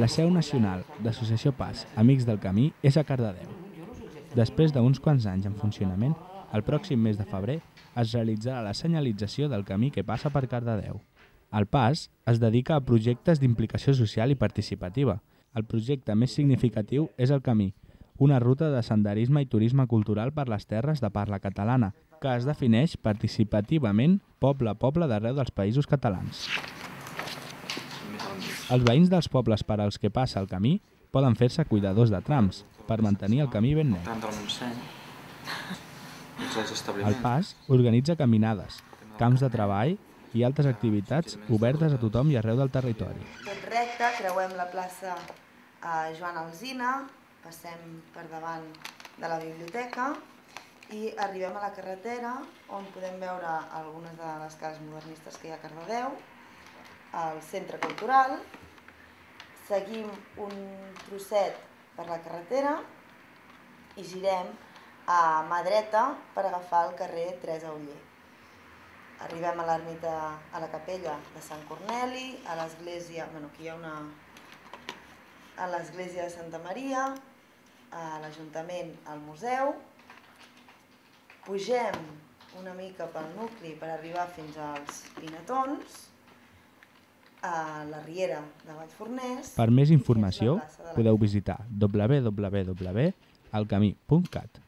La seu nacional d'Associació Pas Amics del Camí és a Cardedeu. Després d'uns quants anys en funcionament, el pròxim mes de febrer es realitzarà la senyalització del camí que passa per Cardedeu. El PAS es dedica a projectes d'implicació social i participativa. El projecte més significatiu és el Camí, una ruta de senderisme i turisme cultural per les terres de parla catalana, que es defineix participativament poble a poble d'arreu dels països catalans. Els veïns dels pobles per als que passa el camí poden fer-se cuidadors de trams per mantenir el camí ben net. Tram del Montseny. Dins els El. PAS organitza caminades, camps de treball i altres activitats obertes a tothom i arreu del territori. Tot recte, creuem la plaça a Joan Alzina, passem per davant de la biblioteca i arribem a la carretera on podem veure algunes de les cases modernistes que hi ha a Cardedeu, el centre cultural, seguim un trosset per la carretera i girem a mà dreta per agafar el carrer Teresa Oller. Arribem a l'ermita, a la capella de Sant Corneli, a l'església, bueno, aquí hi ha una... a l'església de Santa Maria, a l'Ajuntament, al museu, pugem una mica pel nucli per arribar fins als Pinatons, a la Riera de Vallforners... Per més informació podeu visitar www.alcamí.cat.